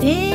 で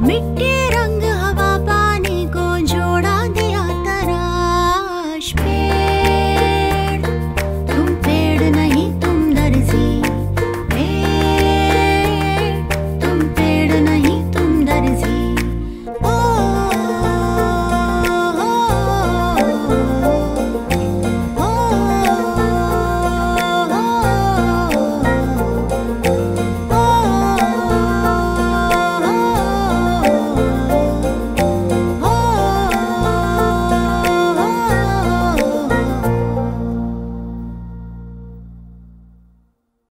मिट्टी